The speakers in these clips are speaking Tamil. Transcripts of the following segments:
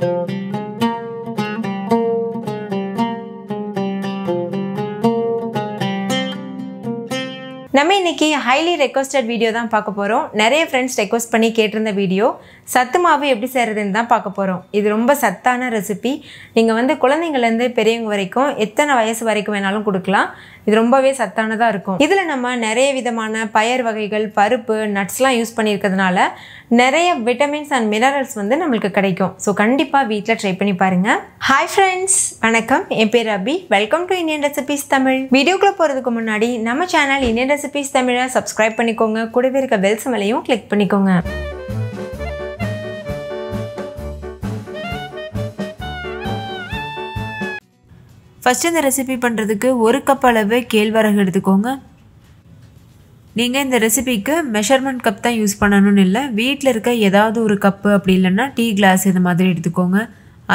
நம்ம இன்னைக்கு ஹைலி ரெக்வஸ்டட் வீடியோ தான் பார்க்க போகிறோம் நிறைய ஃப்ரெண்ட்ஸ் ரெக்வஸ்ட் பண்ணி கேட்டிருந்த வீடியோ சத்து மாவு எப்படி செய்கிறதுன்னு தான் பார்க்க போகிறோம் இது ரொம்ப சத்தான ரெசிபி நீங்கள் வந்து குழந்தைங்கள்லேருந்து பெரியவங்க வரைக்கும் எத்தனை வயசு வரைக்கும் வேணாலும் கொடுக்கலாம். இது ரொம்பவே சத்தானதாக இருக்கும். இதில் நம்ம நிறைய விதமான பயர் வகைகள் பருப்பு நட்ஸ்லாம் யூஸ் பண்ணியிருக்கிறதுனால நிறைய விட்டமின்ஸ் அண்ட் மினரல்ஸ் வந்து நம்மளுக்கு கிடைக்கும். ஸோ கண்டிப்பாக வீட்டில் ட்ரை பண்ணி பாருங்கள் ஹாய் ஃப்ரெண்ட்ஸ் வணக்கம். என் பேர் Abhi welcome to Indian recipes Tamil வீடியோக்குள்ளே போகிறதுக்கு முன்னாடி நம்ம சேனல் இந்தியன் ரெசிபிஸ் தமிழை சப்ஸ்கிரைப் பண்ணிக்கோங்க. கூடவே இருக்க பெல் சமலையும் கிளிக் பண்ணிக்கோங்க. ஃபஸ்ட்டு இந்த ரெசிபி பண்ணுறதுக்கு ஒரு கப் அளவு கேழ்வரகு எடுத்துக்கோங்க. நீங்கள் இந்த ரெசிபிக்கு மெஷர்மெண்ட் கப் தான் யூஸ் பண்ணணும்னு இல்லை. வீட்டில் இருக்க ஏதாவது ஒரு கப்பு அப்படி இல்லைன்னா டீ கிளாஸ் இது மாதிரி எடுத்துக்கோங்க.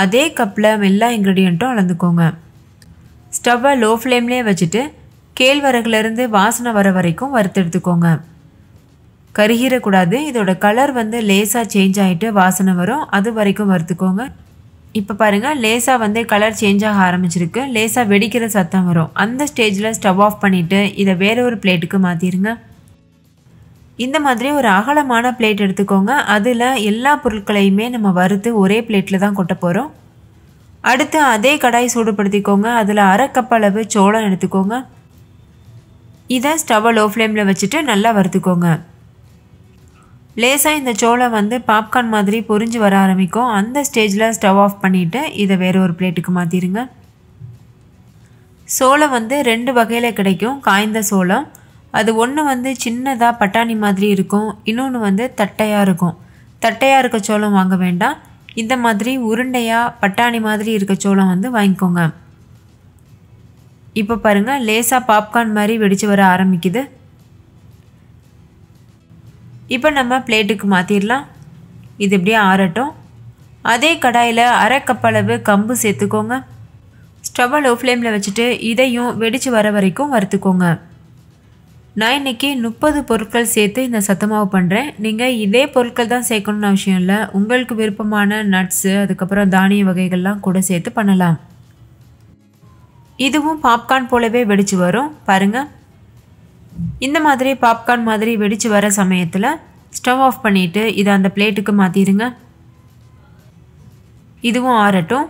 அதே கப்பில் எல்லா இன்க்ரீடியண்ட்டும் அளந்துக்கோங்க. ஸ்டவ்வை லோ ஃப்ளேம்லேயே வச்சுட்டு கேழ்வரகுலேருந்து வாசனை வர வரைக்கும் வறுத்து எடுத்துக்கோங்க. கருகிடக்கூடாது இதோட கலர் வந்து லேசாக சேஞ்ச் ஆகிட்டு வாசனை வரும். அது வரைக்கும் வறுத்துக்கோங்க. இப்போ பாருங்கள் லேசாக வந்து கலர் சேஞ்ச் ஆக ஆரம்பிச்சிருக்கு. லேசாக வெடிக்கிற சத்தம் வரும். அந்த ஸ்டேஜில் ஸ்டவ் ஆஃப் பண்ணிவிட்டு இதை வேறு ஒரு பிளேட்டுக்கு மாற்றிடுங்க இந்த மாதிரி ஒரு அகலமான பிளேட் எடுத்துக்கோங்க. அதில் எல்லா பொருட்களையுமே நம்ம வறுத்து ஒரே பிளேட்டில் தான் கொட்ட போகிறோம் அடுத்து அதே கடாய் சூடுபடுத்திக்கோங்க. அதில் அரை கப் அளவு சோளம் எடுத்துக்கோங்க. இதை ஸ்டவ்வை லோ ஃப்ளேமில் வச்சுட்டு நல்லா வறுத்துக்கோங்க. லேசாக இந்த சோளம் வந்து பாப்கார்ன் மாதிரி பொரிஞ்சு வர ஆரம்பிக்கும். அந்த ஸ்டேஜில் ஸ்டவ் ஆஃப் பண்ணிவிட்டு இதை வேறு ஒரு பிளேட்டுக்கு மாற்றிடுங்க சோளம் வந்து ரெண்டு வகையில் கிடைக்கும் காய்ந்த சோளம். அது ஒன்று வந்து சின்னதாக பட்டாணி மாதிரி இருக்கும் இன்னொன்று வந்து தட்டையாக இருக்கும். தட்டையாக இருக்க சோளம் வாங்க வேண்டாம். இந்த மாதிரி உருண்டையாக பட்டாணி மாதிரி இருக்க சோளம் வந்து வாங்கிக்கோங்க. இப்போ பாருங்கள் லேசாக பாப்கார்ன் மாதிரி வெடித்து வர ஆரம்பிக்குது. இப்போ நம்ம பிளேட்டுக்கு மாற்றிடலாம் இது இப்படியே ஆறட்டும். அதே கடாயில் அரை கப் அளவு கம்பு சேர்த்துக்கோங்க. ஸ்டவ்வை லோ ஃப்ளேமில் வச்சுட்டு இதையும் வெடித்து வர வரைக்கும் வறுத்துக்கோங்க. நான் இன்றைக்கி முப்பது பொருட்கள் சேர்த்து இந்த சத்தமாவு பண்ணுறேன் நீங்கள் இதே பொருட்கள் தான் சேர்க்கணும்னு அவசியம் இல்லை. உங்களுக்கு விருப்பமான நட்ஸு அதுக்கப்புறம் தானிய வகைகள்லாம் கூட சேர்த்து பண்ணலாம். இதுவும் பாப்கார்ன் போலவே வெடித்து வரும். பாருங்கள் இந்த மாதிரி பாப்கார்ன் மாதிரி வெடித்து வர சமயத்தில் ஸ்டவ் ஆஃப் பண்ணிவிட்டு இதை அந்த பிளேட்டுக்கு மாற்றிடுங்க இதுவும் ஆறட்டும்.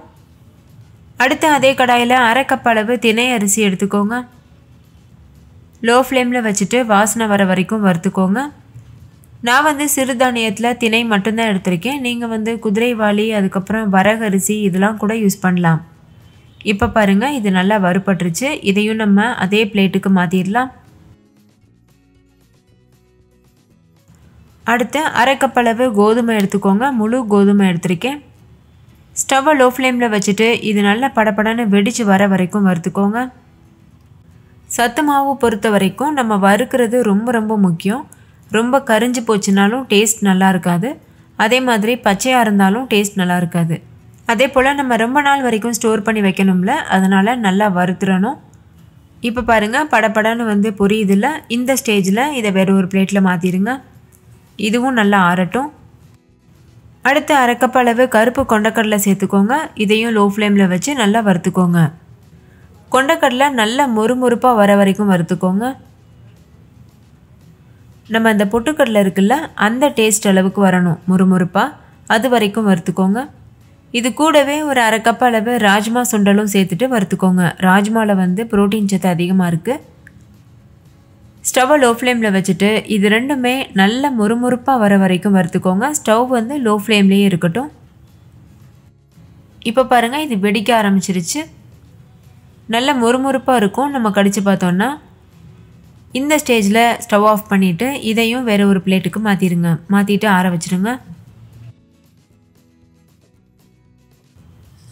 அடுத்து அதே கடாயில் அரை கப் அளவு தினை அரிசி எடுத்துக்கோங்க. லோ ஃப்ளேமில் வச்சுட்டு வாசனை வர வரைக்கும் வறுத்துக்கோங்க. நான் வந்து சிறுதானியத்தில் திணை மட்டும்தான் எடுத்திருக்கேன். நீங்கள் வந்து குதிரைவாளி அதுக்கப்புறம் வரகரிசி இதெல்லாம் கூட யூஸ் பண்ணலாம். இப்போ பாருங்கள் இது நல்லா வறுபட்டுருச்சு. இதையும் நம்ம அதே பிளேட்டுக்கு மாற்றிடலாம் அடுத்து அரை கோதுமை எடுத்துக்கோங்க. முழு கோதுமை எடுத்திருக்கேன். ஸ்டவ்வை லோ ஃப்ளேமில் வச்சுட்டு இது நல்லா படப்படன்னு வெடித்து வர வரைக்கும் வறுத்துக்கோங்க. சத்து மாவு பொறுத்த வரைக்கும் நம்ம வறுக்கிறது ரொம்ப ரொம்ப முக்கியம். ரொம்ப கரிஞ்சு போச்சுனாலும் டேஸ்ட் நல்லா இருக்காது. அதே மாதிரி பச்சையாக இருந்தாலும் டேஸ்ட் நல்லா இருக்காது. அதே போல் நம்ம ரொம்ப நாள் வரைக்கும் ஸ்டோர் பண்ணி வைக்கணும்ல அதனால் நல்லா வறுத்துறணும். இப்போ பாருங்கள் படப்படன்னு வந்து புரியுதில்ல. இந்த ஸ்டேஜில் இதை வேறு ஒரு பிளேட்டில் மாற்றிடுங்க இதுவும் நல்லா ஆறட்டும். அடுத்து அரைக்கப் அளவு கருப்பு கொண்டக்கடலை சேர்த்துக்கோங்க. இதையும் லோ ஃப்ளேமில் வச்சு நல்லா வறுத்துக்கோங்க. கொண்டக்கடலை நல்லா மொறுமொறுப்பாக வர வரைக்கும் வறுத்துக்கோங்க. நம்ம அந்த பொட்டுக்கடலை இருக்குல்ல அந்த டேஸ்ட் அளவுக்கு வரணும் முறுமுறுப்பாக அது வரைக்கும் வறுத்துக்கோங்க. இது கூடவே ஒரு அரை கப் அளவு ராஜ்மா சுண்டலும் சேர்த்துட்டு வறுத்துக்கோங்க. ராஜ்மாவில் வந்து ப்ரோட்டீன் சத்து அதிகமாக இருக்குது ஸ்டவ்வை லோ ஃப்ளேமில் வச்சுட்டு இது ரெண்டுமே நல்ல முறுமுறுப்பாக வர வரைக்கும் வறுத்துக்கோங்க. ஸ்டவ் வந்து லோ ஃப்ளேம்லேயே இருக்கட்டும். இப்போ பாருங்கள் இது வெடிக்க ஆரம்பிச்சிருச்சு. நல்ல முறுமுறுப்பாக இருக்கும். நம்ம கடித்து பார்த்தோன்னா இந்த ஸ்டேஜில் ஸ்டவ் ஆஃப் பண்ணிவிட்டு இதையும் வேறு ஒரு பிளேட்டுக்கு மாற்றிடுங்க மாற்றிட்டு ஆற வச்சுருங்க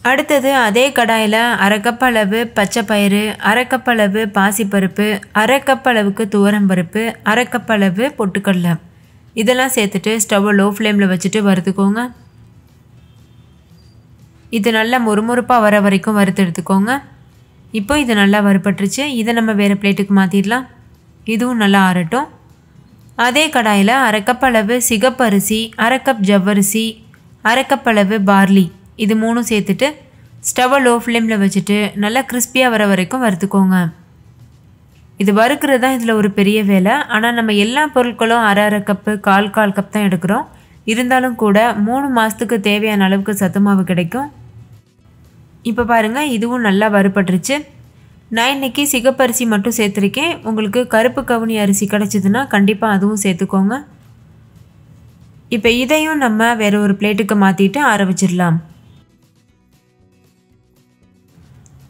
அடுத்தது அதே கடாயில் அரைக்கப்பளவு பச்சைப்பயிறு அரைக்கப்பளவு பாசிப்பருப்பு அரைக்கப்பளவுக்கு துவரம் பருப்பு துவரம்பருப்பு பொட்டுக்கடலை. இதெல்லாம் சேர்த்துட்டு ஸ்டவ்வை லோ ஃப்ளேமில் வச்சுட்டு வறுத்துக்கோங்க. இது நல்லா முறுமுறுப்பாக வர வரைக்கும் வறுத்து எடுத்துக்கோங்க. இப்போ இது நல்லா வறுபட்டுருச்சு. இதை நம்ம வேறு பிளேட்டுக்கு மாற்றிடலாம் இதுவும் நல்லா ஆறட்டும். அதே கடாயில் அரைக்கப்பளவு சிகப்பரிசி அரைக்கப் ஜவ்வரிசி அரைக்கப்பளவு பார்லி. இது மூணும் சேர்த்துட்டு ஸ்டவ்வை லோ ஃப்ளேமில் வச்சுட்டு நல்லா கிறிஸ்பியாக வர வரைக்கும் வறுத்துக்கோங்க. இது வறுக்கிறது தான் இதில் ஒரு பெரிய வேலை. ஆனால் நம்ம எல்லா பொருட்களும் அரை அரை கப்பு கால் கால் கப் தான் எடுக்கிறோம். இருந்தாலும் கூட மூணு மாதத்துக்கு தேவையான அளவுக்கு சத்து மாவு கிடைக்கும். இப்போ பாருங்கள் இதுவும் நல்லா வறுபட்டுருச்சு. நான் இன்றைக்கி சிகப்பரிசி மட்டும் சேர்த்துருக்கேன். உங்களுக்கு கருப்பு கவுனி அரிசி கிடச்சிதுன்னா கண்டிப்பாக அதுவும் சேர்த்துக்கோங்க. இப்போ இதையும் நம்ம வேறு ஒரு பிளேட்டுக்கு மாற்றிட்டு ஆற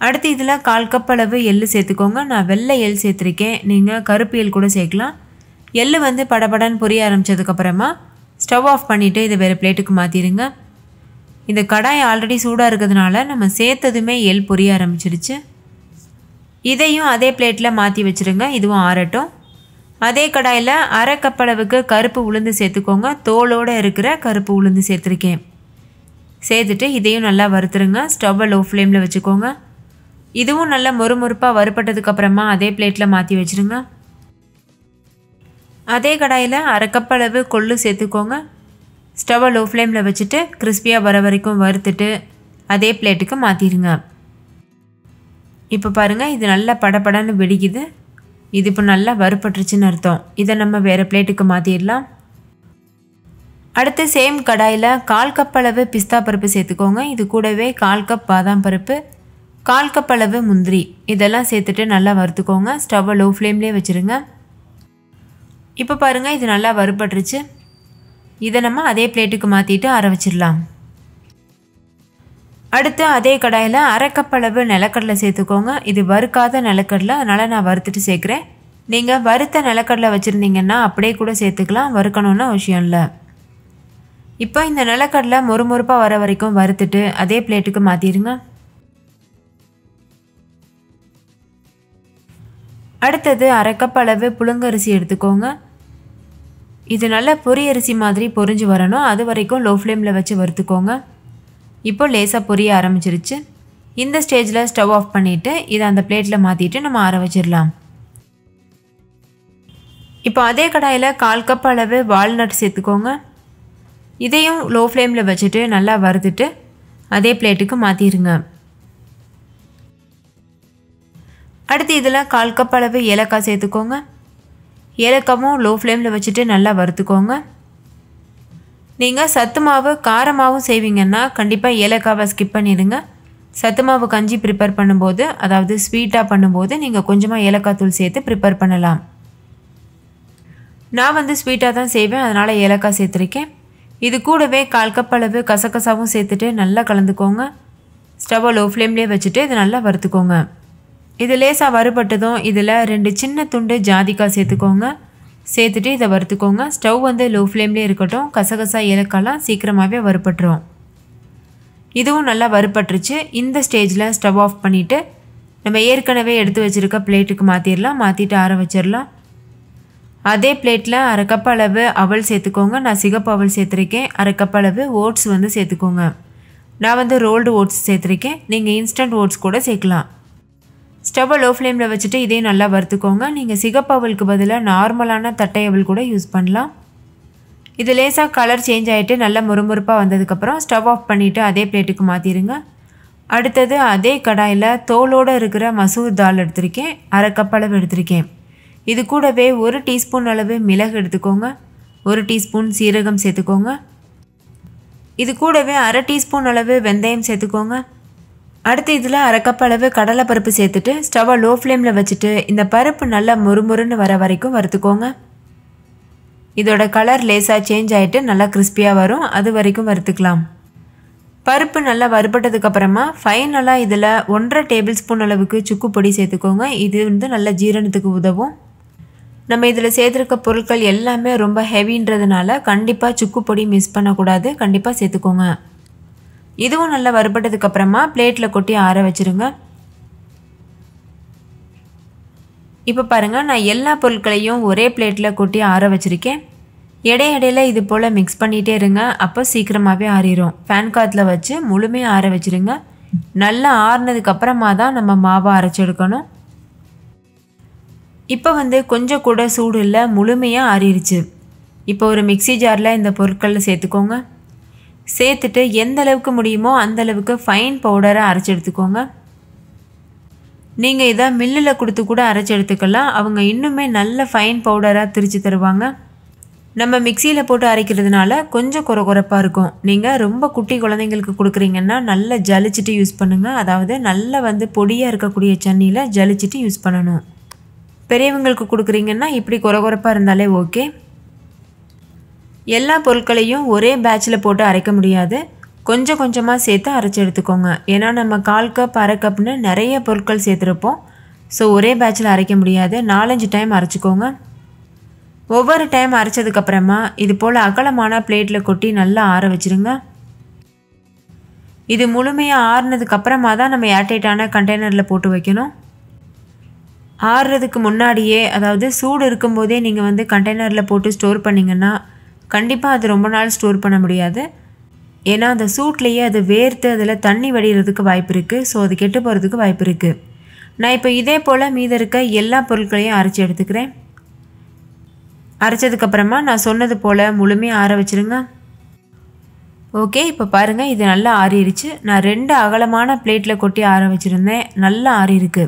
அடுத்து இதில் கால் கப் அளவு எள்ளு சேர்த்துக்கோங்க. நான் வெள்ளை எள் சேர்த்துருக்கேன். நீங்கள் கருப்பு எள் கூட சேர்க்கலாம். எள் வந்து படபடன்னு பொரிய ஆரம்பித்ததுக்கப்புறமா ஸ்டவ் ஆஃப் பண்ணிவிட்டு இதை வேறு பிளேட்டுக்கு மாற்றிடுங்க இந்த கடாய் ஆல்ரெடி சூடாக இருக்கிறதுனால நம்ம சேர்த்ததுமே எள் பொரிய ஆரம்பிச்சிடுச்சு இதையும் அதே பிளேட்டில் மாற்றி வச்சுருங்க. இதுவும் ஆறட்டும். அதே கடாயில் அரை கப் அளவுக்கு கருப்பு உளுந்து சேர்த்துக்கோங்க. தோலோடு இருக்கிற கருப்பு உளுந்து சேர்த்துருக்கேன். சேர்த்துட்டு இதையும் நல்லா வறுத்துருங்க. ஸ்டவ்வை லோ ஃப்ளேமில் வச்சுக்கோங்க. இதுவும் நல்லா மொறுமொறுப்பாக வறுப்பட்டதுக்கப்புறமா அதே பிளேட்டில் மாற்றி வச்சுருங்க. அதே கடாயில் அரை கப் அளவு கொள்ளு சேர்த்துக்கோங்க. ஸ்டவ்வை லோ ஃப்ளேமில் வச்சுட்டு கிறிஸ்பியாக வர வரைக்கும் வறுத்துட்டு அதே பிளேட்டுக்கு மாற்றிடுங்க இப்போ பாருங்கள் இது நல்லா படபடன்னு வெடிக்குது. இது இப்போ நல்லா வறுப்பட்டுருச்சுன்னு அர்த்தம். இதை நம்ம வேறு பிளேட்டுக்கு மாற்றிடலாம் அடுத்து சேம் கடாயில் கால் கப் அளவு பிஸ்தா பருப்பு சேர்த்துக்கோங்க. இது கூடவே கால் கப் பாதாம் பருப்பு கால் கப் அளவு முந்திரி. இதெல்லாம் சேர்த்துட்டு நல்லா வறுத்துக்கோங்க. ஸ்டவ்வை லோ ஃப்ளேம்லேயே வச்சுருங்க. இப்போ பாருங்கள் இது நல்லா வறுபட்டுருச்சு. இதை நம்ம அதே பிளேட்டுக்கு மாற்றிட்டு அரை வச்சிடலாம். அடுத்து அதே கடாயில் அரைக்கப்பளவு நிலக்கடலை சேர்த்துக்கோங்க. இது வறுக்காத நிலக்கடலை அதனால் நான் வறுத்துட்டு சேர்க்குறேன். நீங்கள் வறுத்த நிலக்கடலை வச்சுருந்தீங்கன்னா அப்படியே கூட சேர்த்துக்கலாம். வறுக்கணும்னு அவசியம் இல்லை. இப்போ இந்த நிலக்கடலை மொறுமொறுப்பாக வர வரைக்கும் வறுத்துட்டு அதே பிளேட்டுக்கு மாற்றிடுங்க அடுத்தது அரை கப் அளவு புழுங்கரிசி எடுத்துக்கோங்க. இது நல்ல பொரி அரிசி மாதிரி பொரிஞ்சு வரணும். அது வரைக்கும் லோ ஃப்ளேமில் வச்சு வறுத்துக்கோங்க. இப்போ லேசாக பொரிய ஆரம்பிச்சிருச்சு. இந்த ஸ்டேஜில் ஸ்டவ் ஆஃப் பண்ணிவிட்டு இதை அந்த பிளேட்டில் மாற்றிட்டு நம்ம ஆற வச்சிடலாம். இப்போ அதே கடாயில் கால் கப் அளவு வால்நட் சேர்த்துக்கோங்க. இதையும் லோ ஃப்ளேமில் வச்சுட்டு நல்லா வறுத்துட்டு அதே பிளேட்டுக்கு மாற்றிடுங்க அடுத்து இதில் கால் கப் அளவு ஏலக்காய் சேர்த்துக்கோங்க. ஏலக்காவும் லோ ஃப்ளேமில் வச்சுட்டு நல்லா வறுத்துக்கோங்க. நீங்கள் சத்து மாவு காரமாகவும் செய்வீங்கன்னா கண்டிப்பாக ஏலக்காவை ஸ்கிப் பண்ணிடுங்க. சத்து மாவு கஞ்சி ப்ரிப்பேர் பண்ணும்போது அதாவது ஸ்வீட்டாக பண்ணும்போது நீங்கள் கொஞ்சமாக ஏலக்காய் தூள் சேர்த்து ப்ரிப்பேர் பண்ணலாம். நான் வந்து ஸ்வீட்டாக தான் செய்வேன் அதனால் ஏலக்காய் சேர்த்துருக்கேன். இது கூடவே கால் கப் அளவு கசகசாவும் சேர்த்துட்டு நல்லா கலந்துக்கோங்க. ஸ்டவ்வை லோ ஃப்ளேம்லேயே வச்சுட்டு இதை நல்லா வறுத்துக்கோங்க. இது லேசாக வறுபட்டதும் இதில் ரெண்டு சின்ன துண்டு ஜாதிக்காய் சேர்த்துக்கோங்க. சேர்த்துட்டு இதை வறுத்துக்கோங்க. ஸ்டவ் வந்து லோ ஃப்ளேம்லேயே இருக்கட்டும். கசகசா ஏலக்காய்லாம் சீக்கிரமாகவே வறுபட்டுரும். இதுவும் நல்லா வறுபட்டுருச்சு. இந்த ஸ்டேஜில் ஸ்டவ் ஆஃப் பண்ணிவிட்டு நம்ம ஏற்கனவே எடுத்து வச்சுருக்க பிளேட்டுக்கு மாற்றிடலாம் மாற்றிட்டு ஆற வச்சிடலாம் அதே பிளேட்டில் அரை கப் அளவு அவல் சேர்த்துக்கோங்க. நான் சிகப்பு அவல் சேர்த்துருக்கேன். அரை கப் அளவு ஓட்ஸ் வந்து சேர்த்துக்கோங்க. நான் வந்து ரோல்டு ஓட்ஸ் சேர்த்துருக்கேன். நீங்கள் இன்ஸ்டன்ட் ஓட்ஸ் கூட சேர்க்கலாம். ஸ்டவ்வை லோ ஃப்ளேமில் வச்சுட்டு இதே நல்லா வறுத்துக்கோங்க. நீங்கள் சிகப்பவலுக்கு பதிலாக நார்மலான தட்டையவல் கூட யூஸ் பண்ணலாம். இது லேசாக கலர் சேஞ்ச் ஆகிட்டு நல்லா முறுமுறுப்பாக வந்ததுக்கப்புறம் ஸ்டவ் ஆஃப் பண்ணிவிட்டு அதே பிளேட்டுக்கு மாற்றிடுங்க அடுத்தது அதே கடாயில் தோலோடு இருக்கிற மசூர் தால் எடுத்திருக்கேன். அரை கப் அளவு எடுத்திருக்கேன். இது கூடவே ஒரு டீஸ்பூன் அளவு மிளகு எடுத்துக்கோங்க. ஒரு டீஸ்பூன் சீரகம் சேர்த்துக்கோங்க. இது கூடவே அரை டீஸ்பூன் அளவு வெந்தயம் சேர்த்துக்கோங்க. அடுத்து இதில் அரை அளவு கடலை கடலைப்பருப்பு சேர்த்துட்டு ஸ்டவ்வை லோ ஃப்ளேமில் வச்சுட்டு இந்த பருப்பு நல்லா முறுமுறுன்னு வர வரைக்கும் வறுத்துக்கோங்க. இதோட கலர் லேசாக சேஞ்ச் ஆகிட்டு நல்லா கிறிஸ்பியாக வரும். அது வரைக்கும் வறுத்துக்கலாம். பருப்பு நல்லா வறுபட்டதுக்கப்புறமா ஃபைனலாக இதில் ஒன்றரை டேபிள் ஸ்பூன் அளவுக்கு சுக்கு பொடி சேர்த்துக்கோங்க. இது வந்து நல்ல ஜீரணத்துக்கு உதவும். நம்ம இதில் சேர்த்துருக்க பொருட்கள் எல்லாமே ரொம்ப ஹெவின்றதுனால கண்டிப்பாக சுக்கு பொடி மிஸ் பண்ணக்கூடாது. கண்டிப்பாக சேர்த்துக்கோங்க. இதுவும் நல்லா வறுபட்டதுக்கப்புறமா பிளேட்டில் கொட்டி ஆற வச்சுருங்க. இப்போ பாருங்கள் நான் எல்லா பொருட்களையும் ஒரே பிளேட்டில் கொட்டி ஆற வச்சுருக்கேன். இடை இடையில இது போல் மிக்ஸ் பண்ணிகிட்டே இருங்க அப்போ சீக்கிரமாகவே ஆறிடும் ஃபேன் காத்தில் வச்சு முழுமையாக ஆற வச்சுருங்க. நல்லா ஆறுனதுக்கப்புறமா தான் நம்ம மாவை அரைச்சி எடுக்கணும். இப்போ வந்து கொஞ்சம் கூட சூடு இல்லை முழுமையாக ஆறிடுச்சு இப்போ ஒரு மிக்சி ஜாரில் இந்த பொருட்களில் சேர்த்துக்கோங்க. சேர்த்துட்டு எந்த அளவுக்கு முடியுமோ அந்த அளவுக்கு ஃபைன் பவுடரை அரைச்சி எடுத்துக்கோங்க. நீங்கள் இதை மில்லில் கொடுத்து கூட அரைச்சி எடுத்துக்கலாம். அவங்க இன்னுமே நல்ல ஃபைன் பவுடராக திரித்து தருவாங்க. நம்ம மிக்சியில் போட்டு அரைக்கிறதுனால கொஞ்சம் குறை குறைப்பாக இருக்கும். நீங்கள் ரொம்ப குட்டி குழந்தைங்களுக்கு கொடுக்குறீங்கன்னா நல்லா ஜலிச்சிட்டு யூஸ் பண்ணுங்கள் அதாவது நல்லா வந்து பொடியாக இருக்கக்கூடிய சன்னியில் ஜலிச்சிட்டு யூஸ் பண்ணணும். பெரியவங்களுக்கு கொடுக்குறீங்கன்னா இப்படி குறை குறைப்பாக இருந்தாலே ஓகே எல்லா பொருட்களையும் ஒரே பேட்சில் போட்டு அரைக்க முடியாது. கொஞ்சம் கொஞ்சமாக சேர்த்து அரைச்சி எடுத்துக்கோங்க. ஏன்னா நம்ம கால் கப் அரை கப்னு நிறைய பொருட்கள் சேர்த்துருப்போம். ஸோ ஒரே பேட்சில் அரைக்க முடியாது. நாலஞ்சு டைம் அரைச்சிக்கோங்க. ஒவ்வொரு டைம் அரைச்சதுக்கப்புறமா இது போல் அகலமான பிளேட்டில் கொட்டி நல்லா ஆற வச்சுருங்க. இது முழுமையாக ஆறுனதுக்கப்புறமா தான் நம்ம ஏர்டைட்டான கண்டெய்னரில் போட்டு வைக்கணும். ஆறுறதுக்கு முன்னாடியே அதாவது சூடு இருக்கும்போதே நீங்கள் வந்து கண்டெய்னரில் போட்டு ஸ்டோர் பண்ணிங்கன்னா கண்டிப்பாக அது ரொம்ப நாள் ஸ்டோர் பண்ண முடியாது. ஏன்னா அந்த சூட்லேயே அது வேர்த்து அதில் தண்ணி வடிகிறதுக்கு வாய்ப்பு இருக்குது ஸோ அது கெட்டு போகிறதுக்கு வாய்ப்பு இருக்குது நான் இப்போ இதே போல் மீதம் இருக்க எல்லா பொருட்களையும் அரைச்சி எடுத்துக்கிறேன். அரைச்சதுக்கப்புறமா நான் சொன்னது போல் முழுமையாக ஆற வச்சுருங்க. ஓகே இப்போ பாருங்கள் இது நல்லா ஆறிடுச்சு. நான் ரெண்டு அகலமான பிளேட்டில் கொட்டி ஆற வச்சுருந்தேன். நல்லா ஆறியிருக்கு.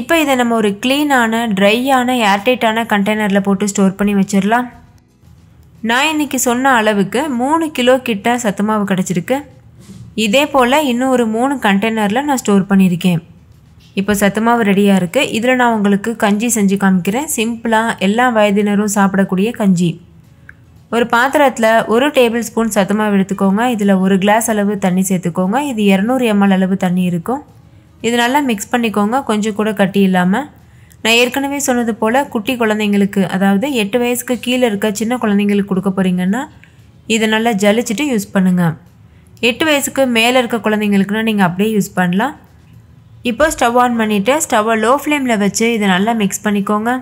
இப்போ இதை நம்ம ஒரு க்ளீனான ட்ரையான ஏர்டைட்டான கண்டெய்னரில் போட்டு ஸ்டோர் பண்ணி வச்சிடலாம் நான் இன்றைக்கி சொன்ன அளவுக்கு மூணு கிலோ கிட்ட சத்து மாவு கிடச்சிருக்கு. இதே போல் இன்னும் ஒரு மூணு கண்டெய்னரில் நான் ஸ்டோர் பண்ணியிருக்கேன். இப்போ சத்து மாவு ரெடியாக இருக்குது இதில் நான் உங்களுக்கு கஞ்சி செஞ்சு காமிக்கிறேன். சிம்பிளாக எல்லா வயதினரும் சாப்பிடக்கூடிய கஞ்சி. ஒரு பாத்திரத்தில் ஒரு டேபிள் ஸ்பூன் சத்து மாவு எடுத்துக்கோங்க. இதில் ஒரு கிளாஸ் அளவு தண்ணி சேர்த்துக்கோங்க. இது இரநூறு எம்எல் அளவு தண்ணி இருக்கும். இது நல்லா மிக்ஸ் பண்ணிக்கோங்க. கொஞ்சம் கூட கட்டி இல்லாமல் நான் ஏற்கனவே சொன்னது போல் குட்டி குழந்தைங்களுக்கு அதாவது எட்டு வயசுக்கு கீழே இருக்க சின்ன குழந்தைங்களுக்கு கொடுக்க போகிறீங்கன்னா இதை நல்லா ஜலிச்சுட்டு யூஸ் பண்ணுங்கள் எட்டு வயசுக்கு மேலே இருக்க குழந்தைங்களுக்குன்னா நீங்கள் அப்படியே யூஸ் பண்ணலாம். இப்போ ஸ்டவ் ஆன் பண்ணிவிட்டு ஸ்டவ்வை லோ ஃப்ளேமில் வச்சு இதை நல்லா மிக்ஸ் பண்ணிக்கோங்க.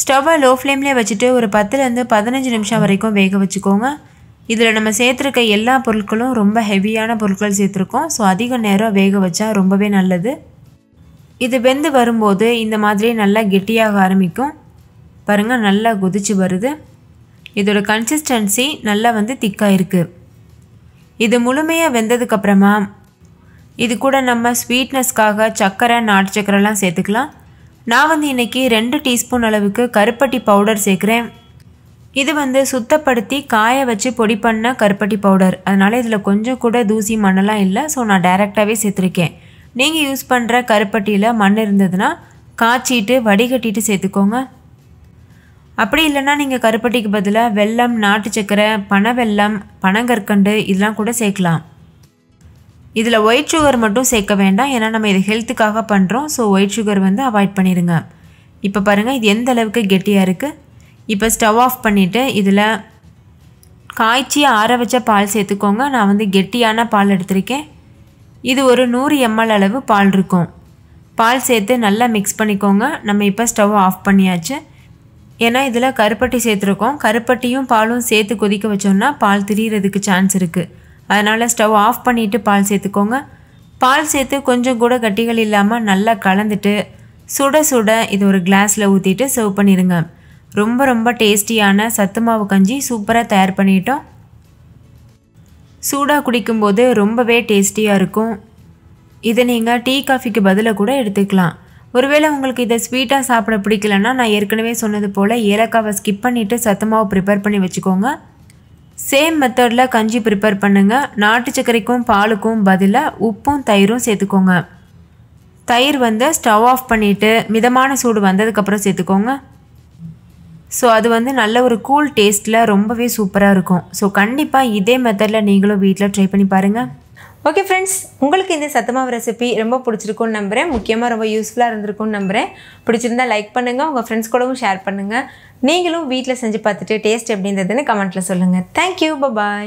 ஸ்டவ்வை லோ ஃப்ளேம்லேயே வச்சுட்டு ஒரு பத்துலேருந்து பதினஞ்சு நிமிஷம் வரைக்கும் வேக வச்சுக்கோங்க. இதில் நம்ம சேர்த்துருக்க எல்லா பொருட்களும் ரொம்ப ஹெவியான பொருட்கள் சேர்த்துருக்கோம். ஸோ அதிக நேரம் வேக வச்சா ரொம்பவே நல்லது. இது வெந்து வரும்போது இந்த மாதிரி நல்லா கெட்டியாக ஆரம்பிக்கும். பாருங்கள் நல்லா கொதிச்சு வருது. இதோட கன்சிஸ்டன்சி நல்லா வந்து திக்காக இருக்குது இது முழுமையாக வெந்ததுக்கப்புறமா இது கூட நம்ம ஸ்வீட்னஸ்க்காக சர்க்கரை நாட்டு சர்க்கரைலாம் சேர்த்துக்கலாம். நான் வந்து இன்றைக்கி ரெண்டு டீஸ்பூன் அளவுக்கு கருப்பட்டி பவுடர் சேர்க்குறேன். இது வந்து சுத்தப்படுத்தி காய வச்சு பொடி பண்ண கருப்பட்டி பவுடர் அதனால் இதில் கொஞ்சம் கூட தூசி மண்ணெல்லாம் இல்லை. ஸோ நான் டைரெக்டாகவே சேர்த்துருக்கேன். நீங்கள் யூஸ் பண்ணுற கருப்பட்டியில் மண் இருந்ததுன்னா காய்ச்சிட்டு வடிகட்டிட்டு சேர்த்துக்கோங்க. அப்படி இல்லைன்னா நீங்கள் கருப்பட்டிக்கு பதிலாக வெல்லம் நாட்டு சக்கரை பனை வெல்லம் பனங்கற்கண்டு இதெல்லாம் கூட சேர்க்கலாம். இதில் ஒயிட் சுகர் மட்டும் சேர்க்க வேண்டாம். ஏன்னா நம்ம இது ஹெல்த்துக்காக பண்ணுறோம் ஸோ ஒயிட் சுகர் வந்து அவாய்ட் பண்ணிடுங்க இப்போ பாருங்கள் இது எந்த அளவுக்கு கெட்டியாக இருக்குது இப்போ ஸ்டவ் ஆஃப் பண்ணிவிட்டு இதில் காய்ச்சி ஆற வச்ச பால் சேர்த்துக்கோங்க. நான் வந்து கெட்டியான பால் எடுத்திருக்கேன். இது ஒரு நூறு எம்எல் அளவு பால் இருக்கும். பால் சேர்த்து நல்லா மிக்ஸ் பண்ணிக்கோங்க. நம்ம இப்போ ஸ்டவ் ஆஃப் பண்ணியாச்சு. ஏன்னா இதில் கருப்பட்டி சேர்த்துருக்கோம். கருப்பட்டியும் பாலும் சேர்த்து கொதிக்க வச்சோம்னா பால் திரியறதுக்கு சான்ஸ் இருக்குது அதனால் ஸ்டவ் ஆஃப் பண்ணிவிட்டு பால் சேர்த்துக்கோங்க. பால் சேர்த்து கொஞ்சம் கூட கட்டிகள் இல்லாமல் நல்லா கலந்துட்டு சுட சுட இது ஒரு கிளாஸில் ஊற்றிட்டு சர்வ் பண்ணிடுங்க ரொம்ப ரொம்ப டேஸ்டியான சத்து மாவு கஞ்சி சூப்பராக தயார் பண்ணிட்டோம். சூடாக குடிக்கும்போது ரொம்பவே டேஸ்டியாக இருக்கும். இதை நீங்கள் டீ காஃபிக்கு பதிலாக கூட எடுத்துக்கலாம். ஒருவேளை உங்களுக்கு இதை ஸ்வீட்டாக சாப்பிட பிடிக்கலன்னா நான் ஏற்கனவே சொன்னது போல் ஏலக்காவை ஸ்கிப் பண்ணிவிட்டு சத்து ப்ரிப்பேர் பண்ணி வச்சுக்கோங்க. சேம் மெத்தடில் கஞ்சி ப்ரிப்பேர் பண்ணுங்கள் நாட்டு சர்க்கரைக்கும் பாலுக்கும் பதிலாக உப்பும் தயிரும் சேர்த்துக்கோங்க. தயிர் வந்து ஸ்டவ் ஆஃப் பண்ணிவிட்டு மிதமான சூடு வந்ததுக்கப்புறம் சேர்த்துக்கோங்க. ஸோ அது வந்து நல்ல ஒரு கூல் டேஸ்ட்டில் ரொம்பவே சூப்பராக இருக்கும். ஸோ கண்டிப்பாக இதே மெத்தடில் நீங்களும் வீட்டில் ட்ரை பண்ணி பாருங்கள் ஓகே ஃப்ரெண்ட்ஸ் உங்களுக்கு இந்த சத்தமாவு ரெசிபி ரொம்ப பிடிச்சிருக்கும்னு நம்புகிறேன் முக்கியமாக ரொம்ப யூஸ்ஃபுல்லாக இருந்திருக்கும்னு நம்புகிறேன் பிடிச்சிருந்தா லைக் பண்ணுங்கள் உங்கள் ஃப்ரெண்ட்ஸ் கூடவும் ஷேர் பண்ணுங்கள் நீங்களும் வீட்டில் செஞ்சு பார்த்துட்டு டேஸ்ட் எப்படி இருந்ததுன்னு கமெண்ட்டில் சொல்லுங்கள் தேங்க்யூ பாய்